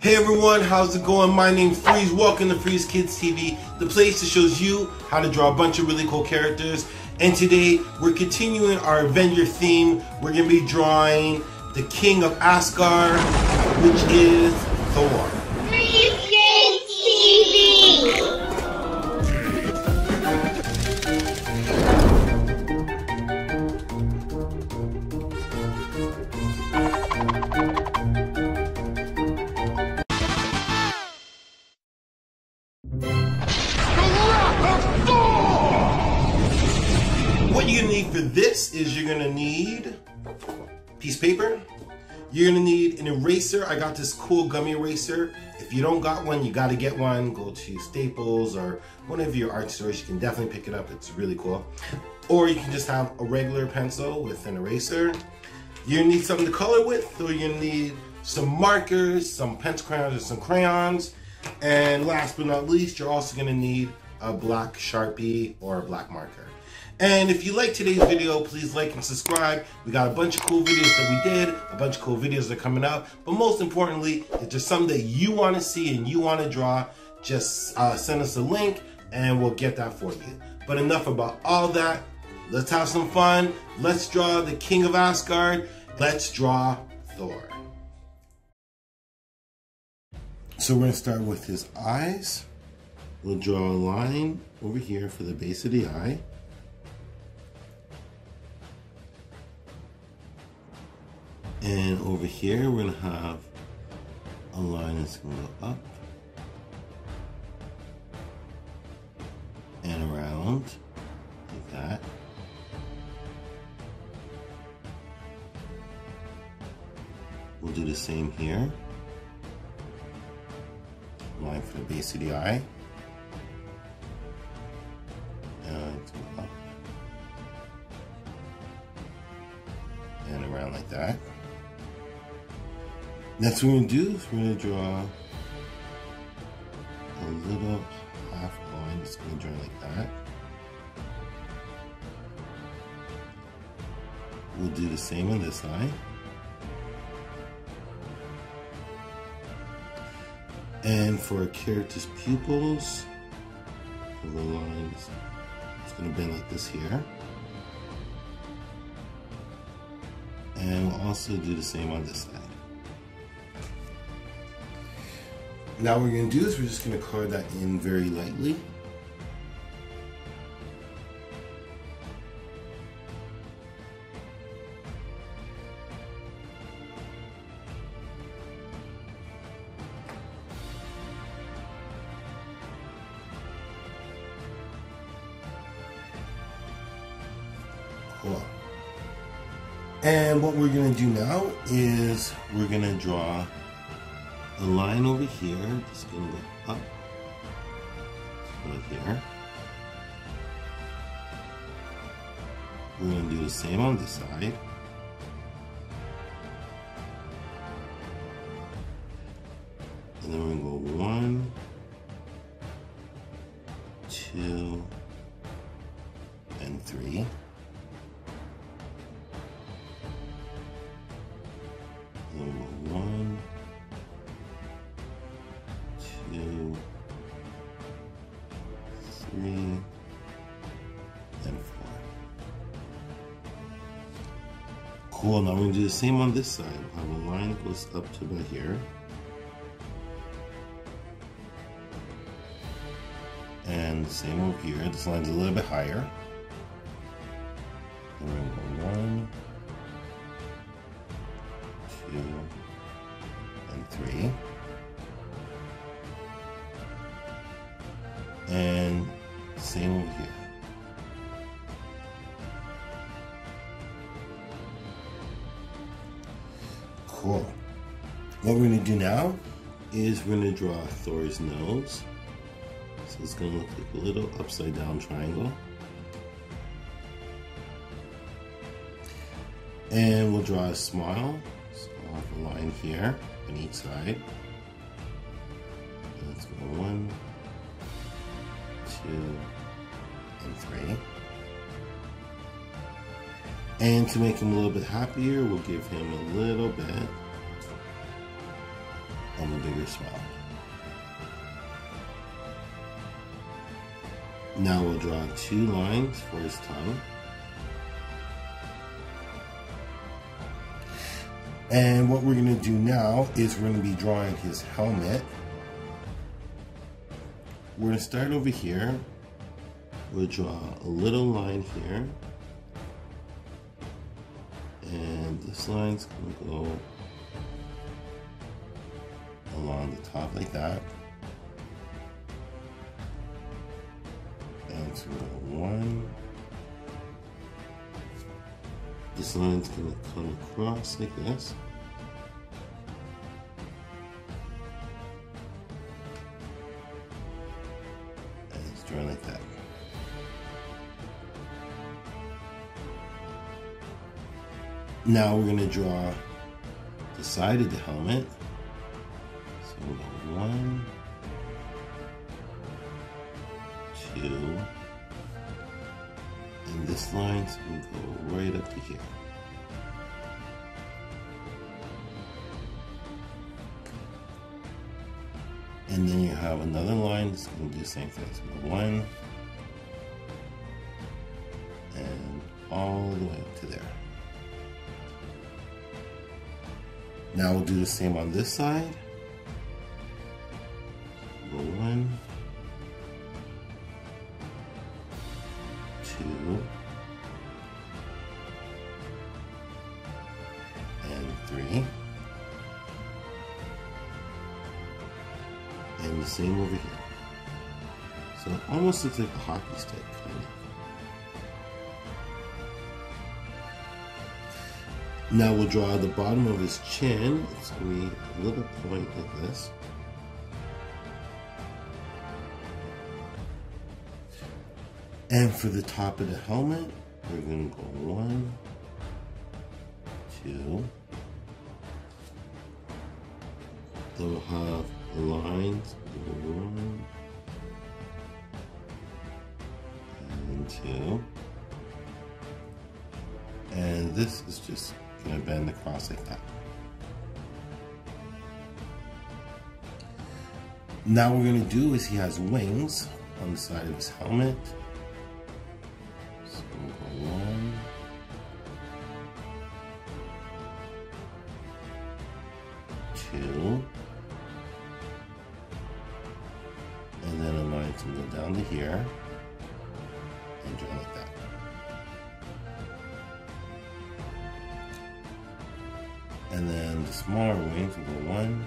Hey everyone, how's it going? My name's Freeze. Welcome to Freeze Kids TV, the place that shows you how to draw a bunch of really cool characters. And today we're continuing our Avenger theme. We're gonna be drawing the King of Asgard, which is Thor. You're gonna need for this is you're gonna need piece of paper. You're gonna need an eraser. I got this cool gummy eraser. If you don't got one, you gotta get one. Go to Staples or one of your art stores. You can definitely pick it up. It's really cool. Or you can just have a regular pencil with an eraser. You're need something to color with, so you're need some markers, some pencil crayons, or some crayons. And last but not least, you're also gonna need a black Sharpie or a black marker. And if you like today's video, please like and subscribe. We got a bunch of cool videos that we did, a bunch of cool videos that are coming out. But most importantly, if there's something that you want to see and you want to draw, just uh, send us a link and we'll get that for you. But enough about all that. Let's have some fun. Let's draw the King of Asgard. Let's draw Thor. So we're gonna start with his eyes. We'll draw a line over here for the base of the eye. And over here, we're gonna have a line that's gonna go up and around like that. We'll do the same here. Line for the base of the eye. Next we're gonna do is we're gonna draw a little half line. It's gonna draw like that. We'll do the same on this side. And for our character's pupils, the lines, it's gonna bend like this here. And we'll also do the same on this side. Now what we're gonna do is we're just gonna color that in very lightly. Cool. And what we're gonna do now is we're gonna draw a line over here that's going to go up right here. We're going to do the same on this side. Cool, now we're gonna do the same on this side. We'll have a line that goes up to about here. And same over here, this line's a little bit higher. And we're gonna go one, do now is we're gonna draw Thor's nose. So it's gonna look like a little upside down triangle. And we'll draw a smile. So I'll have a line here on each side. Let's go one, two, and three. And to make him a little bit happier, we'll give him a little bit on the bigger smile. Now we'll draw two lines for his tongue. And what we're going to do now is we're going to be drawing his helmet. We're going to start over here. We'll draw a little line here. And this line's going to go along the top like that. And so one. This line's to come across like this. And it's drawn like that. Now we're to draw the side of the helmet. One, two, and this line's going to go right up to here. And then you have another line that's going to do the same thing. So one, and all the way up to there. Now we'll do the same on this side. Almost looks like a hockey stick. Now we'll draw the bottom of his chin. It's going to be a little point like this. And for the top of the helmet, we're going to go one, two. Then we'll have lines, one, two. And this is just to bend across like that. Now what we're going to do is he has wings on the side of his helmet. So we'll one, two, and then a line to go down to here like that. And then the smaller wings will go one,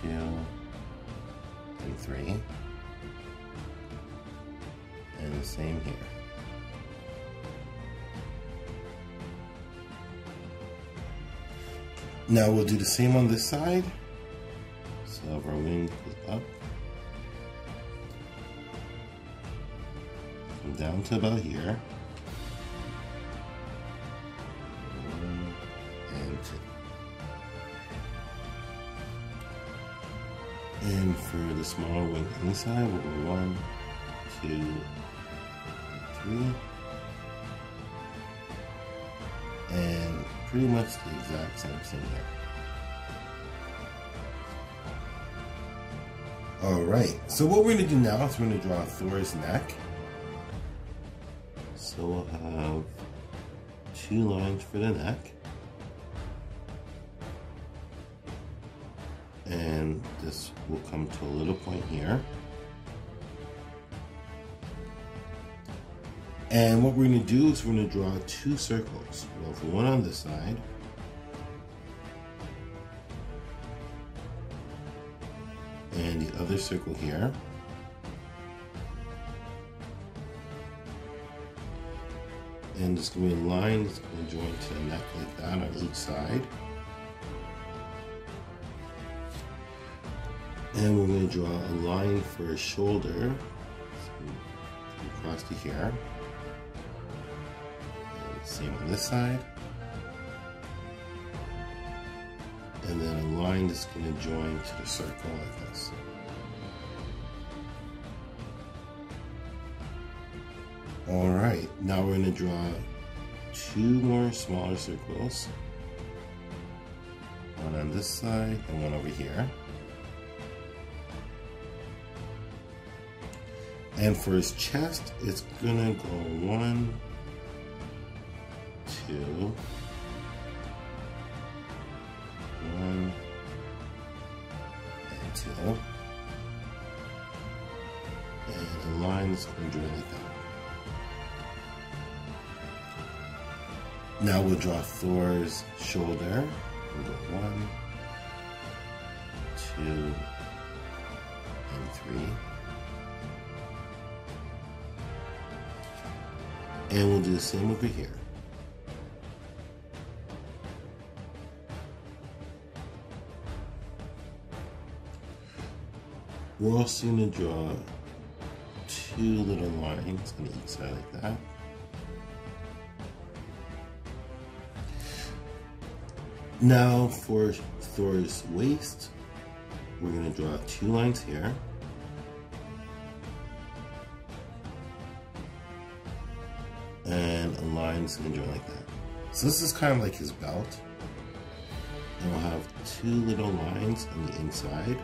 two, and three. And the same here. Now we'll do the same on this side. So our wing goes up. Down to about here. One and. And for the smaller wing inside, we'll go one, two, three. And pretty much the exact same thing here. All right, so what we're gonna do now is we're gonna draw Thor's neck. So we'll have two lines for the neck. And this will come to a little point here. And what we're going to do is we're going to draw two circles. Well, for one on this side. And the other circle here. And there's going to be a line that's going to join to the neck like that on each side. And we're going to draw a line for a shoulder. Across to here. And same on this side. And then a line that's going to join to the circle like this. All right, now we're going to draw two more smaller circles One on this side and one over here. And for his chest, it's gonna go one, two, one, and two. And the lines are doing like that. Now we'll draw Thor's shoulder. We'll go one, two, and three. And we'll do the same over here. We're also going to draw two little lines on each side like that. Now for Thor's waist, we're going to draw two lines here. And a line is going to join like that. So this is kind of like his belt. And we'll have two little lines on the inside.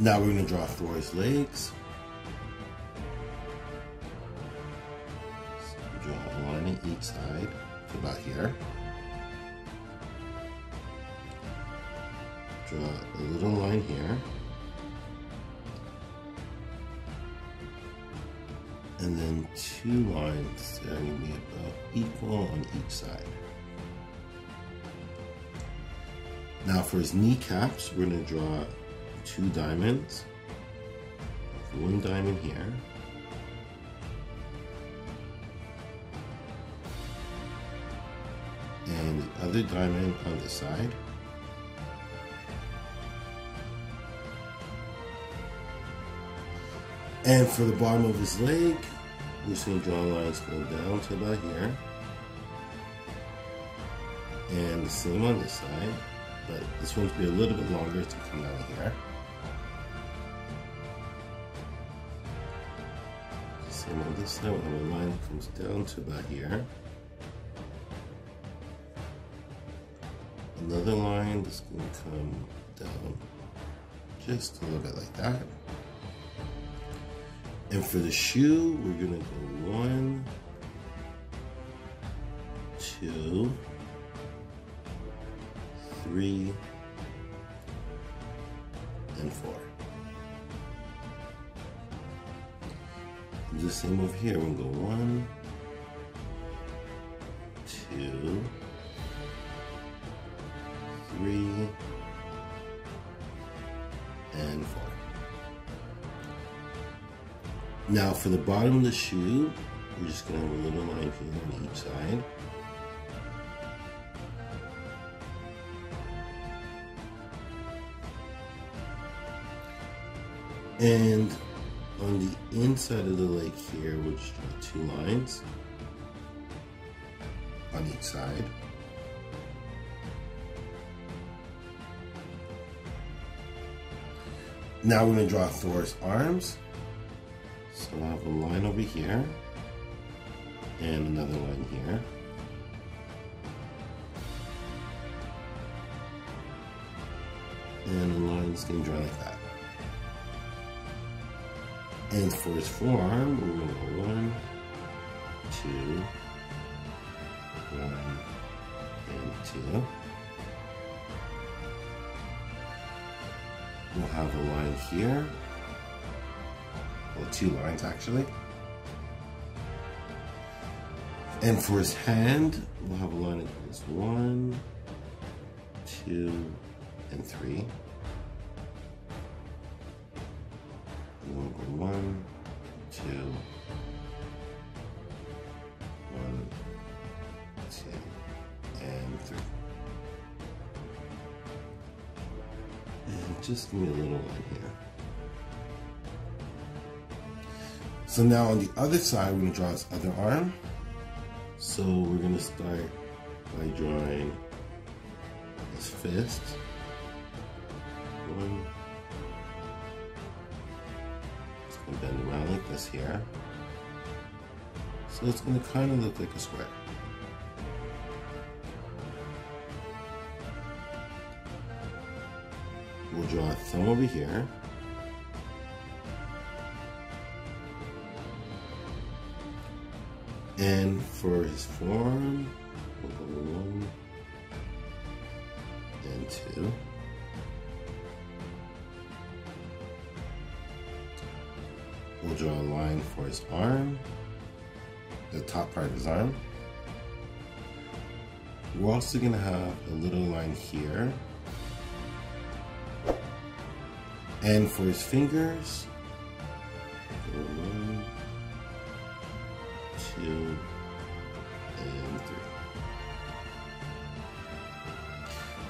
Now we're going to draw Thor's legs. Each side about here. Draw a little line here. And then two lines that are going to be about equal on each side. Now for his kneecaps, we're going to draw two diamonds. One diamond here. And the other diamond on the side. And for the bottom of his leg, we're seeing draw lines go down to about here. And the same on this side, but this one's be a little bit longer to come down here. Same on this side, we have a line that comes down to about here. Another line that's going to come down just a little bit like that. And for the shoe, we're gonna go one, two, three, and four. Do the same over here. We'll go one, Now for the bottom of the shoe, we're just gonna have a little line here on each side. And on the inside of the leg here, we'll just draw two lines on each side. Now we're gonna draw Thor's arms. So I have a line over here and another line here. And line's going to draw like that. And for his forearm, we're going to go one, two, one, and two. We'll have a line here well, two lines actually. And for his hand, we'll have a line that goes one, two, and three. And we'll go one, two, one, two, and three. And just give me a little line here. So now on the other side, we're gonna draw his other arm. So we're gonna start by drawing his fist. One. It's gonna bend around like this here. So it's gonna kind of look like a square. We'll draw a thumb over here. And for his forearm, one and two. We'll draw a line for his arm, the top part of his arm. We're also gonna have a little line here. And for his fingers,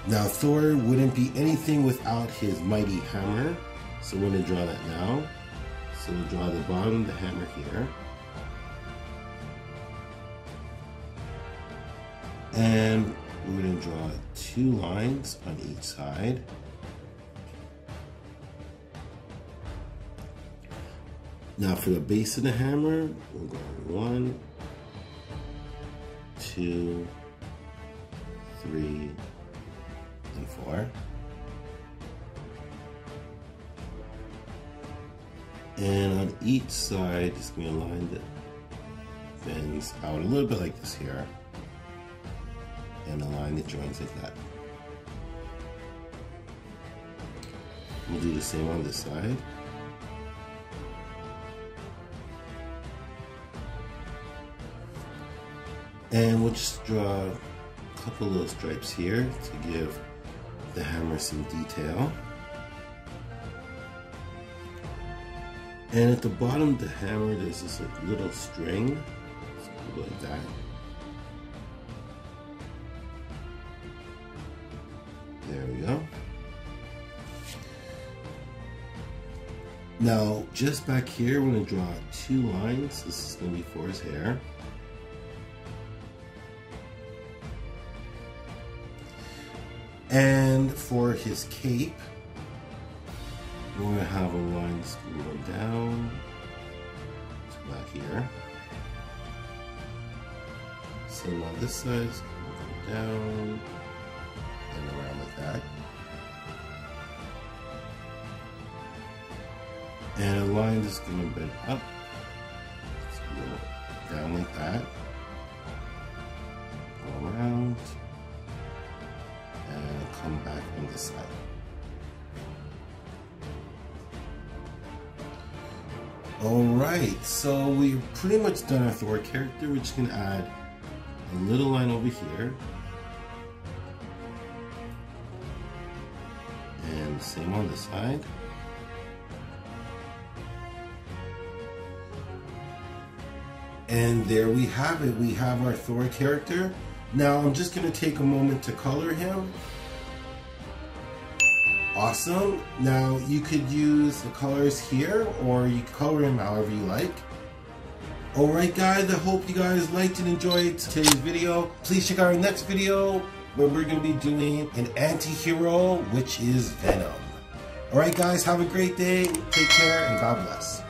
Now Thor wouldn't be anything without his mighty hammer. So we're gonna draw that now. So we'll draw the bottom of the hammer here. And we're gonna draw two lines on each side. Now for the base of the hammer, we'll go one, two, three, and. And on each side, just gonna line that bends out a little bit like this here. And a line that joins like that. We'll do the same on this side. And we'll just draw a couple little stripes here to give the hammer some detail. And at the bottom of the hammer, there's this little string. Like that. There we go. Now, just back here, we're gonna draw two lines. This is gonna be for his hair. And for his cape, we're gonna have a line going down to about here. Same on this side, go down and around like that. And a line is gonna bend up, down like that, side. Alright, so we've pretty much done our Thor character. We're just gonna add a little line over here. And same on this side. And there we have it. We have our Thor character. Now I'm just gonna take a moment to color him. Awesome. Now you could use the colors here or you color them however you like. Alright guys, I hope you guys liked and enjoyed today's video. Please check out our next video where we're going to be doing an anti-hero which is Venom. Alright guys, have a great day, take care, and God bless.